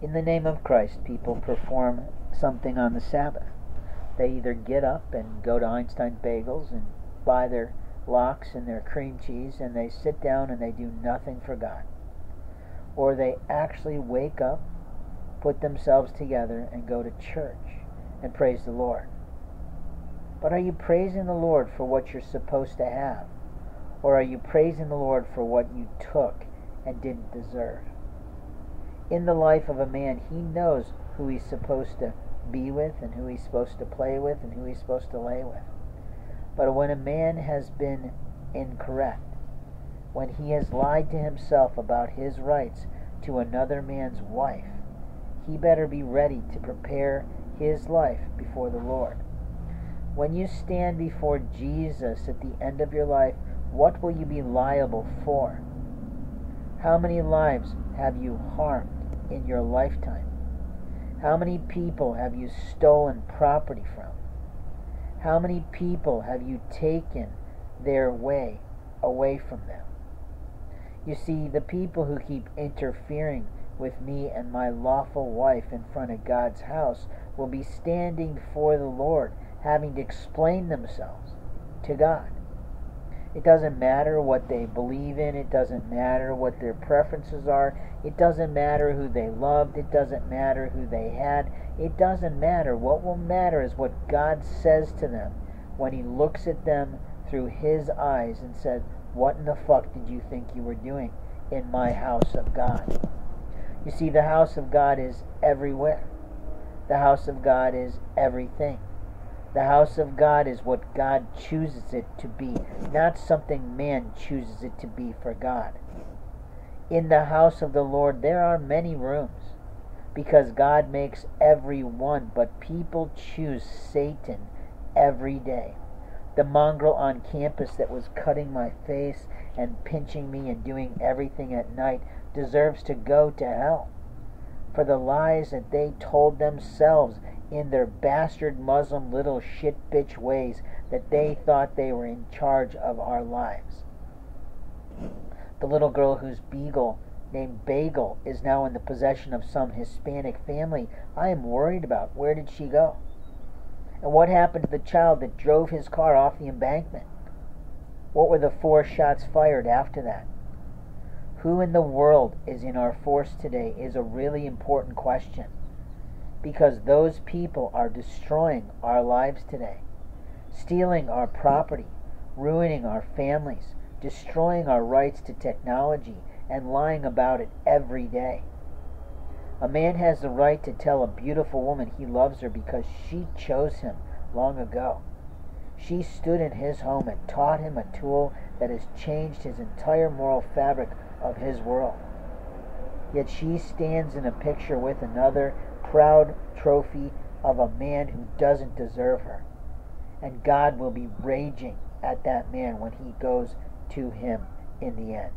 In the name of Christ, people perform something on the Sabbath. They either get up and go to Einstein Bagels and buy their lox and their cream cheese and they sit down and they do nothing for God. Or they actually wake up, put themselves together, and go to church and praise the Lord. But are you praising the Lord for what you're supposed to have? Or are you praising the Lord for what you took and didn't deserve? In the life of a man, he knows who he's supposed to be with and who he's supposed to play with and who he's supposed to lay with. But when a man has been incorrect, when he has lied to himself about his rights to another man's wife, he better be ready to prepare his life before the Lord. When you stand before Jesus at the end of your life, what will you be liable for? How many lives have you harmed in your lifetime? How many people have you stolen property from? How many people have you taken their way away from them? You see, the people who keep interfering with me and my lawful wife in front of God's house will be standing before the Lord, having to explain themselves to God. It doesn't matter what they believe in. It doesn't matter what their preferences are. It doesn't matter who they loved. It doesn't matter who they had. It doesn't matter. What will matter is what God says to them when He looks at them through His eyes and said, What in the fuck did you think you were doing in my house of God? You see, the house of God is everywhere. The house of God is everything. The house of God is what God chooses it to be, not something man chooses it to be for God. In the house of the Lord there are many rooms, because God makes every one, but people choose Satan every day. The mongrel on campus that was cutting my face and pinching me and doing everything at night deserves to go to hell for the lies that they told themselves in their bastard Muslim little shit bitch ways that they thought they were in charge of our lives. The little girl whose beagle named Bagel is now in the possession of some Hispanic family I am worried about. Where did she go? And what happened to the child that drove his car off the embankment? What were the four shots fired after that? Who in the world is in our force today is a really important question because those people are destroying our lives today, stealing our property, ruining our families, destroying our rights to technology, and lying about it every day. A man has the right to tell a beautiful woman he loves her because she chose him long ago. She stood in his home and taught him a tool that has changed his entire moral fabric of his world. Yet she stands in a picture with another proud trophy of a man who doesn't deserve her. And God will be raging at that man when he goes to him in the end.